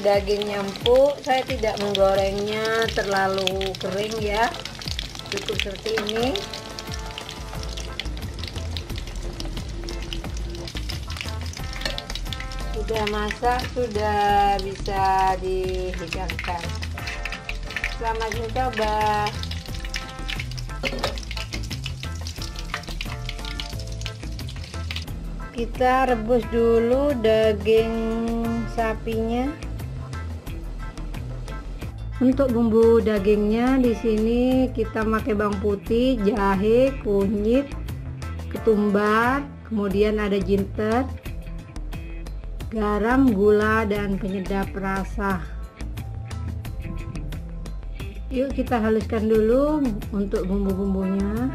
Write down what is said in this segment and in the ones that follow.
dagingnya empuk saya tidak menggorengnya terlalu kering ya. Cukup seperti ini. Sudah masak sudah bisa dihidangkan. Selamat mencoba. Kita rebus dulu daging sapinya untuk bumbu dagingnya di sini kita pakai bawang putih, jahe, kunyit, ketumbar, kemudian ada jinten, garam, gula dan penyedap rasa. Yuk kita haluskan dulu untuk bumbu-bumbunya.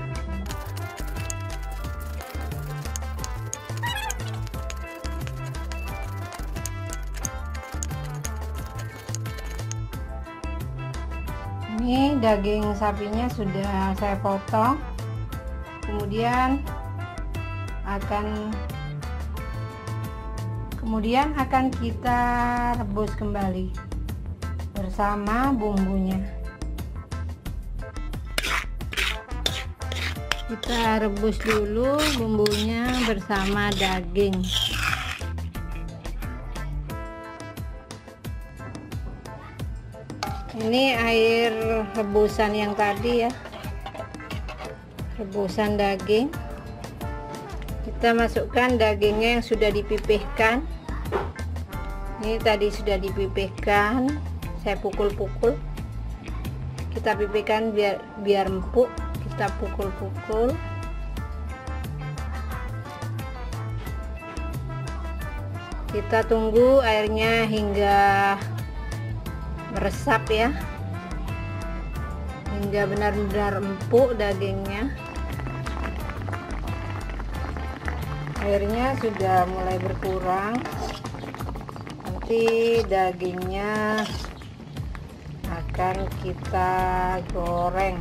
Ini daging sapinya sudah saya potong. Kemudian akan kemudian akan kita rebus kembali bersama bumbunya. Kita rebus dulu bumbunya bersama daging ini air rebusan yang tadi ya. Rebusan daging. Kita masukkan dagingnya yang sudah dipipihkan. Ini tadi sudah dipipihkan. Saya pukul-pukul. Kita pipihkan biar biar empuk. Kita pukul-pukul. Kita tunggu airnya hingga meresap ya. Hingga benar-benar empuk dagingnya. Airnya sudah mulai berkurang. Nanti dagingnya akan kita goreng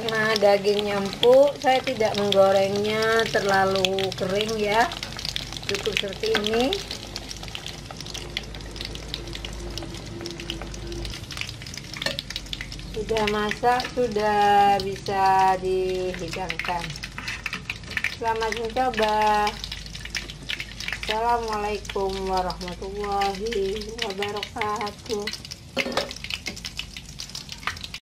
karena dagingnya empuk saya tidak menggorengnya terlalu kering ya. Cukup seperti ini. Sudah masak sudah bisa dihidangkan. Selamat mencoba. Assalamualaikum warahmatullahi wabarakatuh